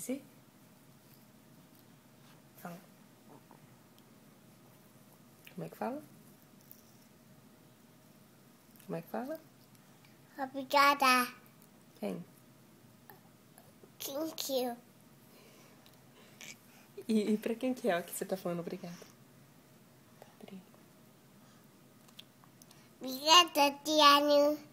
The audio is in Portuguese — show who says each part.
Speaker 1: dizer? Fala. Como é que fala? Como é que fala?
Speaker 2: Obrigada.
Speaker 1: Quem?
Speaker 2: Thank you. É?
Speaker 1: E, e pra quem que é o que você tá falando obrigada? Tá,
Speaker 2: obrigada, Tiano.